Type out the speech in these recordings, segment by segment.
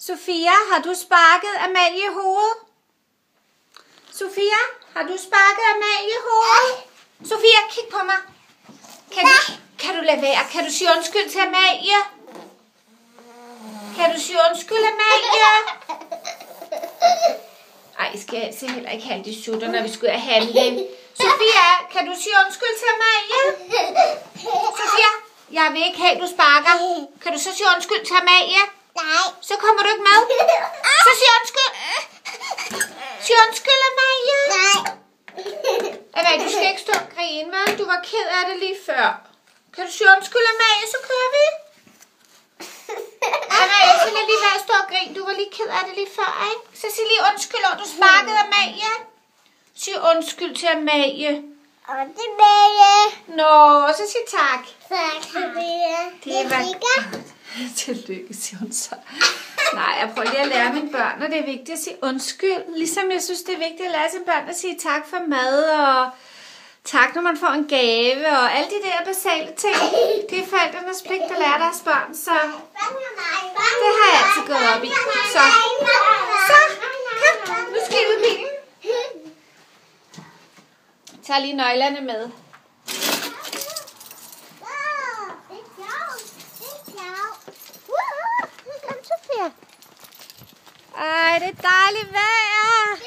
Sofia, har du sparket Amalie i hovedet? Sofia, har du sparket Amalie i hovedet? Sofia, kig på mig. Kan du, kan du lade være? Kan du sige undskyld til Amalie? Kan du sige undskyld, Amalie? Ej, I skal altså heller ikke have de sutter, når vi skal ud og handle. Sofia, kan du sige undskyld til Amalie? Sofia, jeg vil ikke have, du sparker. Kan du så sige undskyld til Amalie? Nej. Så kommer du ikke med. Så sig undskyld. Sig undskyld, Amalie. Nej. Amalie, du skal ikke stå og grine, vel? Du var ked af det lige før. Kan du sige undskyld, Amalie, så kører vi? Amalie, så lad lige være at stå og grine. Du var lige ked af det lige før, ikke? Så sig lige undskyld, og du sparkede Amalie. Sig undskyld til Amalie. Og det med Nå, så sig tak. Tak, Sofia. Det var... Tillykke, siger hun så. Nej, jeg prøver lige at lære mine børn, og det er vigtigt at sige undskyld. Ligesom jeg synes, det er vigtigt at lære sine børn at sige tak for mad, og tak, når man får en gave, og alle de der basale ting. Det er forældrenes pligt at lære deres børn, så det har jeg altid gået op i. Så, så, kom, nu skal vi bilen. Jeg tager lige nøglerne med. Kom, Sofia. Ej, det er dejligt vejr.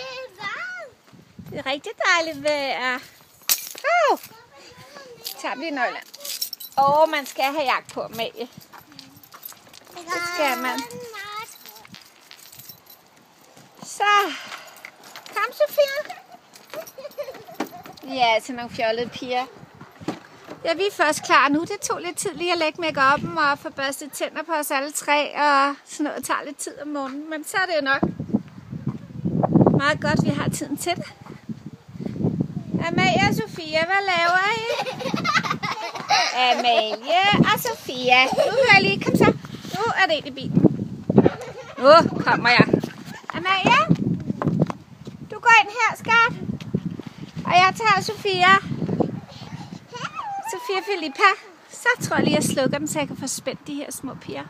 Det er rigtig dejligt vejr. Oh. Tager vi nøglerne. Åh, oh, man skal have jagt på, Amalie. Det skal man. Så. Kom, Sofia. Ja, til nogle fjollede piger. Ja, vi er først klar nu. Det tog lidt tid lige at lægge make og få børstet tænder på os alle tre, og sådan noget tager lidt tid om morgenen. Men så er det jo nok meget godt, vi har tiden til det. Amalie og Sofia, hvad laver I? Amalie og Sofia. Nu hører jeg lige, kom så. Nu er det i bilen. Nu kommer jeg. Amalie, du går ind her, skat. Og jeg tager Sofia. Sofia Filippa. Så tror jeg lige, jeg slukker den, så jeg kan få spændt de her små piger.